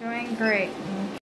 We're doing great.